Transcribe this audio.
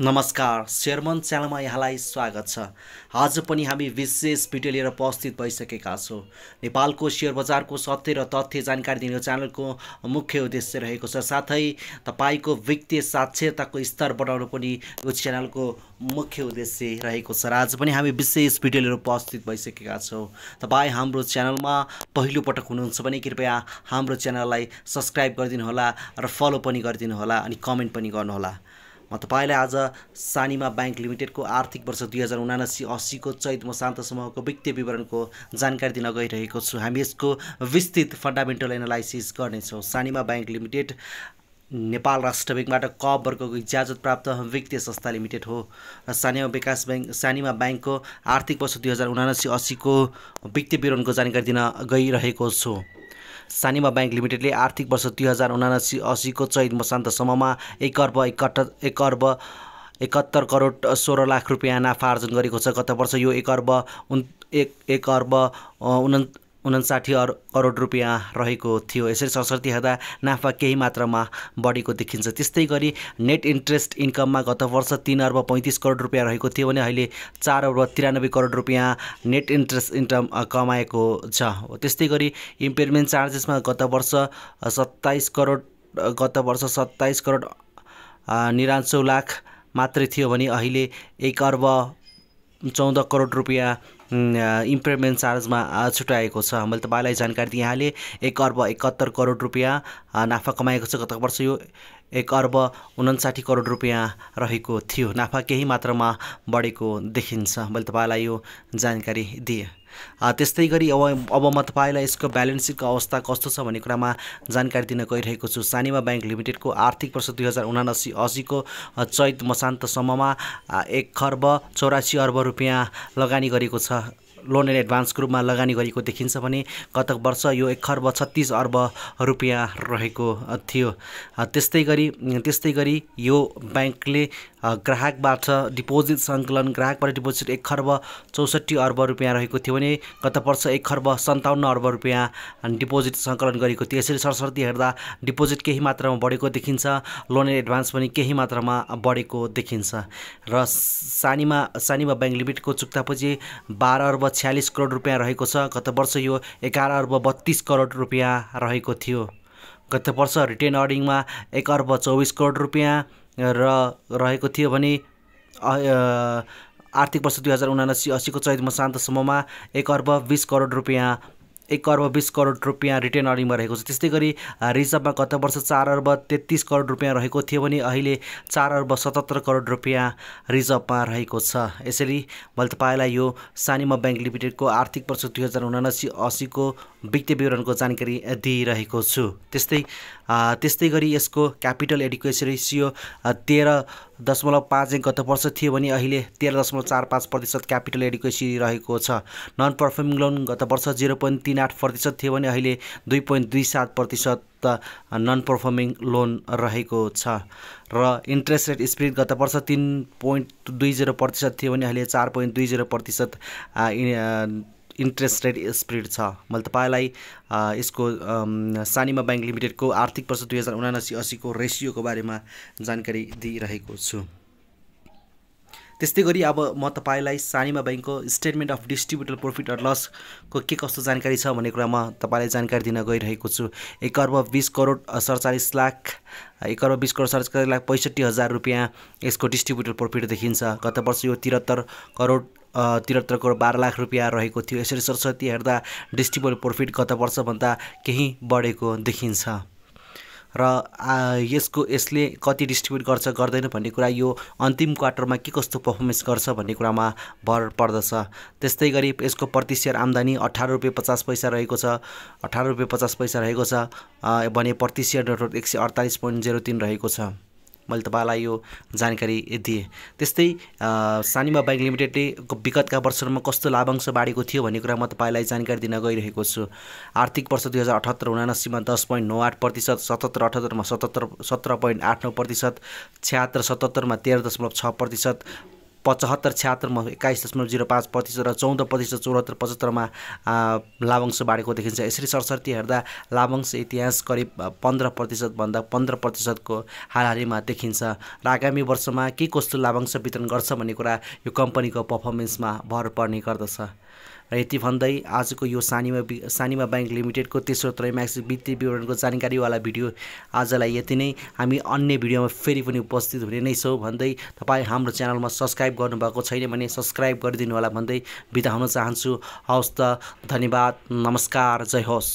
नमस्कार सेयरमन च्यानलमा यहाँलाई स्वागत छ। आज पनि हामी विशेष भिडियो लिएर उपस्थित भइसकेका छौँ। नेपालको सेयर बजारको सत्य र तथ्य जानकारी दिने च्यानलको मुख्य उद्देश्य रहेको छ। साथै तपाईँको वित्तीय साक्षरताको स्तर बढाउनु पनि यो च्यानलको मुख्य उद्देश्य रहेको छ। र आज पनि हामी विशेष भिडियो लिएर उपस्थित भइसकेका छौँ। तपाईँ हाम्रो च्यानलमा पहिलोपटक हुनुहुन्छ भने कृपया हाम्रो च्यानललाई सब्सक्राइब गरिदिनुहोला र फलो पनि गरिदिनुहोला अनि कमेन्ट पनि गर्नुहोला। म तपाईँलाई आज सानिमा ब्याङ्क लिमिटेडको आर्थिक वर्ष दुई हजार उनासी अस्सीको चैत मसान्त समूहको वित्तीय विवरणको जानकारी दिन गइरहेको छु। हामी यसको विस्तृत फन्डामेन्टल एनालाइसिस गर्नेछौँ। सानिमा ब्याङ्क लिमिटेड नेपाल राष्ट्र ब्याङ्कबाट क वर्गको इजाजत प्राप्त वित्तीय संस्था लिमिटेड हो। र सानिमा विकास ब्याङ्क सानिमा ब्याङ्कको आर्थिक वर्ष दुई हजार उनासी अस्सीको वित्तीय विवरणको जानकारी दिन गइरहेको छु। सानिमा ब्याङ्क लिमिटेडले आर्थिक वर्ष दुई हजार उनासी असीको चैत मसान्तसम्ममा एक अर्ब एक अर्ब एकहत्तर करोड सोह्र लाख रुपियाँ नाफा आर्जन गरेको छ। गत वर्ष यो एक अर्ब उन् एक एक अर्ब उना उन्साठी अर करोड रुपियाँ रहेको थियो। यसरी सरस्वती हेर्दा नाफा केही मात्रामा बढेको देखिन्छ। त्यस्तै गरी नेट इन्ट्रेस्ट इन्कममा गत वर्ष तिन अर्ब पैँतिस करोड रुपियाँ रहेको थियो भने अहिले चार अर्ब तिरानब्बे करोड रुपियाँ नेट इन्ट्रेस्ट इन्कम कमाएको छ। त्यस्तै गरी इम्पेयरमेन्ट चार्जेसमा गत वर्ष सत्ताइस करोड गत वर्ष सत्ताइस करोड निरान्सौ लाख मात्रै थियो भने अहिले एक अर्ब चौध करोड रुपियाँ इम्पेयरमेन्ट चार्जमा छुट्याएको छ। मैले तपाईँलाई जानकारी दिइहालेँ एक अर्ब एकहत्तर करोड रुपियाँ नाफा कमाएको छ गत वर्ष। यो एक अर्ब उन्साठी करोड रुपियाँ रहेको थियो। नाफा केही मात्रामा बढेको देखिन्छ। मैले तपाईँलाई यो जानकारी दिएँ। त्यस्तै गरी अब अब म तपाईँलाई यसको ब्यालेन्स सिटको अवस्था कस्तो छ भन्ने कुरामा जानकारी दिन गइरहेको छु। सानिमा ब्याङ्क लिमिटेडको आर्थिक वर्ष दुई हजार उनासी असीको चैत मसान्तसम्ममा एक खर्ब चौरासी अर्ब रुपियाँ लगानी गरेको छ। लोन एन्ड एडभान्स ग्रुपमा लगानी गरेको देखिन्छ भने गत वर्ष यो एक खर्ब छत्तिस अर्ब रुपियाँ रहेको थियो। त्यस्तै गरी त्यस्तै गरी यो ब्याङ्कले ग्राहकबाट डिपोजिट सङ्कलन ग्राहकबाट डिपोजिट एक खर्ब चौसठी अर्ब रुपियाँ रहेको थियो भने गत वर्ष एक खर्ब सन्ताउन्न अर्ब रुपियाँ डिपोजिट सङ्कलन गरेको थियो। यसरी सरस्वती हेर्दा डिपोजिट केही मात्रामा बढेको देखिन्छ लोन एडभान्स पनि केही मात्रामा बढेको देखिन्छ। र सानीमा सानीमा ब्याङ्क लिमिटको चुक्तापछि बाह्र अर्ब छ्यालिस करोड रुपियाँ रहेको छ। गत वर्ष यो एघार अर्ब बत्तिस करोड रुपियाँ रहेको थियो। गत वर्ष रिटेन अर्निङमा एक अर्ब चौबिस करोड रुपियाँ र रहेको थियो भने आर्थिक वर्ष दुई हजार उनासी असीको चैत मसान्तसम्ममा एक अर्ब बिस करोड रुपियाँ एक अर्ब बिस करोड रुपियाँ रिटेन अर्निङमा रहेको छ। त्यस्तै गरी रिजर्भमा गत वर्ष चार अर्ब तेत्तिस करोड रुपियाँ रहेको थियो भने अहिले चार अर्ब सतहत्तर करोड रुपियाँ रिजर्भमा रहेको छ। यसरी मैले तपाईँलाई यो सानिमा ब्याङ्क लिमिटेडको आर्थिक वर्ष दुई हजार उनासी असीको वित्तीय विवरणको जानकारी दिइरहेको छु। त्यस्तै त्यस्तै गरी यसको क्यापिटल एडुकेसन रेसियो तेह्र दशमलव पाँच एक गत वर्ष थियो भने अहिले तेह्र दशमलव चार पाँच प्रतिशत क्यापिटल एडुकेसी रहेको छ। नन पर्फर्मिङ लोन गत वर्ष जिरो पोइन्ट तिन आठ प्रतिशत थियो भने अहिले दुई पोइन्ट दुई सात प्रतिशत नन पर्फर्मिङ लोन रहेको छ। र इन्ट्रेस्ट रेट स्पिड गत वर्ष तिन पोइन्ट दुई जिरो प्रतिशत थियो भने अहिले चार पोइन्ट दुई जिरो प्रतिशत इन्ट्रेस्ट रेट स्प्रिड छ। मैले तपाईँलाई यसको सानिमा ब्याङ्क लिमिटेडको आर्थिक वर्ष दुई हजार उनासी असीको रेसियोको बारेमा जानकारी दिइरहेको छु। त्यस्तै गरी अब म तपाईँलाई सानिमा ब्याङ्कको statement of distributor profit or लसको के कस्तो जानकारी छ भन्ने कुरामा तपाईँलाई जानकारी दिन गइरहेको छु। एक अर्ब बिस करोड सडचालिस लाख एक अर्ब बिस करोड सडचालिस लाख पैँसठी हजार रुपियाँ यसको डिस्ट्रिब्युटर प्रफिट देखिन्छ। गत वर्ष यो त्रिहत्तर करोड त्रिहत्तर करोड बाह्र लाख रुपियाँ रहेको थियो। यसरी सरस्वती हेर्दा डिस्ट्रिब्युट प्रफिट गत वर्षभन्दा केही बढेको देखिन्छ। र यसको यसले कति डिस्ट्रिब्युट गर्छ गर्दैन भन्ने कुरा यो अन्तिम क्वार्टरमा के कस्तो पर्फर्मेन्स गर्छ भन्ने कुरामा भर पर्दछ। त्यस्तै गरी यसको प्रति सेयर आम्दानी अठार रुपियाँ पचास पैसा रहेको छ। अठार रुपियाँ पचास पैसा रहेको छ। भने प्रति सेयर एक सय अडतालिस पोइन्ट जेरो तिन रहेको छ। मैले तपाईँलाई यो जानकारी दिएँ। त्यस्तै सानिमा ब्याङ्क लिमिटेडले विगतका वर्षहरूमा कस्तो लाभांश बाढेको थियो भन्ने कुरा म तपाईँलाई जानकारी दिन गइरहेको छु। आर्थिक वर्ष दुई हजार अठहत्तर उनासीमा दस पोइन्ट नौ आठ प्रतिशत सतहत्तर अठहत्तरमा सतहत्तर सत्र पोइन्ट आठ नौ प्रतिशत छ्यात्तर सतहत्तरमा तेह्र दशमलव छ प्रतिशत पचहत्तर छ्यात्तरमा एक्काइस दशमलव जिरो पाँच प्रतिशत र चौध प्रतिशत चौहत्तर पचहत्तरमा लाभांश बाँडेको देखिन्छ। यसरी सरसर्ती हेर्दा लाभांश इतिहास करिब पन्ध्र प्रतिशतभन्दा पन्ध्र प्रतिशतको हालहालीमा देखिन्छ। र आगामी वर्षमा के कस्तो लाभांश वितरण गर्छ भन्ने कुरा यो कम्पनीको पर्फर्मेन्समा भर पर्ने गर्दछ। र यति भन्दै आजको यो सानिमा सानिमा ब्याङ्क लिमिटेडको तेस्रो त्रैमासिक वित्तीय विवरणको जानकारीवाला भिडियो आजलाई यति नै। हामी अन्य भिडियोमा फेरि पनि उपस्थित हुने नै छौँ भन्दै तपाईँ हाम्रो च्यानलमा सब्सक्राइब गर्नुभएको छैन भने सब्सक्राइब गरिदिनु होला भन्दै बिदा हुन चाहन्छु। हवस् त धन्यवाद नमस्कार जय होस्।